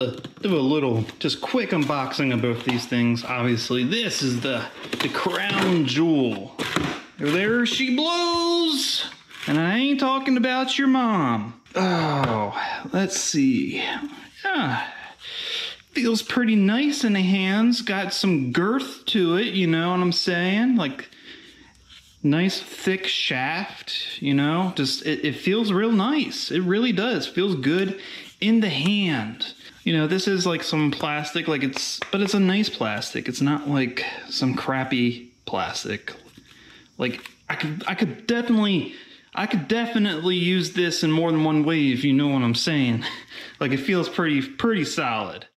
do a little just quick unboxing of both these things. Obviously, this is the the crown jewel. There she blows. And I ain't talking about your mom. Oh, let's see. Ah, feels pretty nice in the hands. Got some girth to it, you know what I'm saying? Like nice thick shaft, you know? Just it, it feels real nice. It really does. Feels good in the hand. You know, this is like some plastic, like it's, but it's a nice plastic. It's not like some crappy plastic. Like I could, I could definitely, I could definitely use this in more than one way if you know what I'm saying. like it feels pretty, pretty solid.